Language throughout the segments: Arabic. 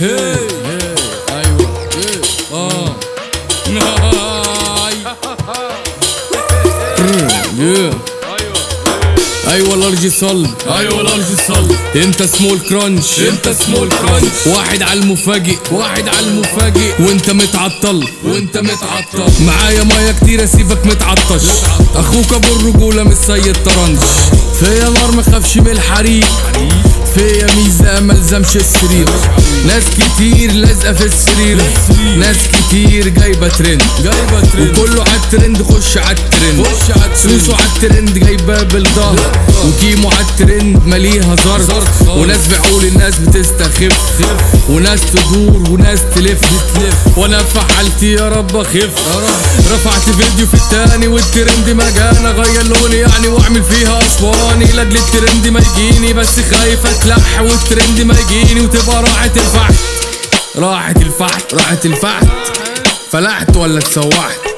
أيوه آه. أيوه large صلب أيوه large صلب انت small crunch انت small crunch واحد على المفاجئ واحد على المفاجئ وانت متعطل وانت متعطل معايا ميه كتير اسيبك متعطش أخوك ابو الرجوله مش سيد طرنش فيا نار مخافش من الحريق. فيا ميزة ملزمش السرير. ناس كتير لازقة في السرير. ناس كتير جايبة ترند. وكله الترند خش على الترند. خش على الترند. سوسو على الترند جايبة بالظهر وكيمو على الترند ماليها زر وناس بعقول الناس بتستخف. وناس تدور وناس تلف. وأنا في حالتي يا رب. اخف رفعت فيديو في التاني والترند مجانا غير لوني يعني واعمل فيها أسواني. لاجل الترند ما يجيني بس خايف أتلح. والترند ما يجيني وتبقى راحت الفحت. راحت الفحت. راحت الفحت. فلحت ولا اتسوحت.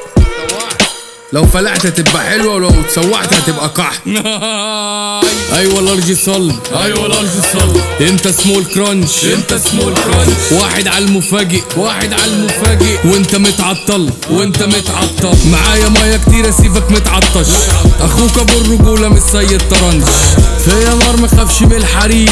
لو فلحت هتبقى حلوة ولو اتسوحت هتبقى قحط. أيوه large صلب. أيوه large صلب. أنت small crunch أنت small crunch واحد على المفاجئ. واحد على المفاجئ. وأنت متعطل. وأنت متعطل. معايا مية كتير اسيبك متعطش. أخوك أبو الرجولة مش سيد طرنش. فيا نار مخافش من الحريق.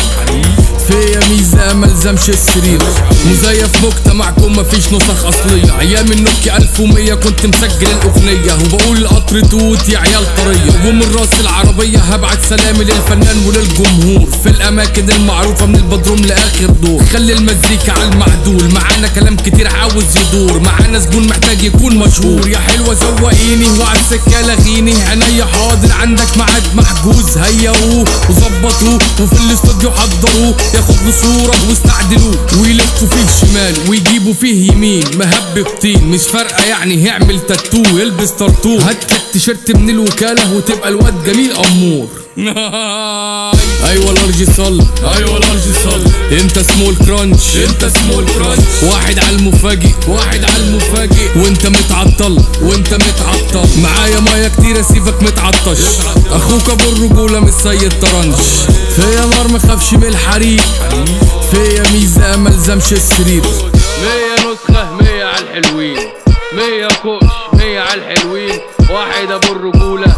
فيا ميزة ملزمش السرير. مزيف مجتمعكم مفيش نسخ أصلية. أيام النوكيا 1100 كنت مسجل الأغنية. وبقول القطر توت يا عيال طرية. ومن راس العربية هبعت سلامي للفنان وللجمهور. في الأماكن المعروفة من البدروم لآخر دور. خلي المزيكا على المعدول. معانا كلام كتير عاوز يدور. معانا زبون محتاج يكون مشهور. يا حلوة زوقيني وعلى السكة لغيني. عينيا حاضر عندك ميعاد محجوز هيئوه وظبطوه وفي الاستوديو حضروه. ياخد له صورة واستعدلوه ويلفوا فيه شمال ويجيبوا فيه يمين. مهب طين مش فارقة يعني هيعمل تاتو يلبس طرطور هات لك من الوكالة وتبقى الواد جميل أمور. أيوه large صلب أيوه large صلب أنت small crunch أنت small crunch واحد على المفاجئ. واحد على المفاجئ. وانت متعطل وانت متعطل. معايا مية كتير أسيبك متعطش. أخوك أبو الرجولة مش سيد طرنش فيا نار مخافش من الحريق. فيا ميزة ملزمش السرير. مية نسخة مية على الحلوين. مية كوش مية على الحلوين. واحد أبو الرجولة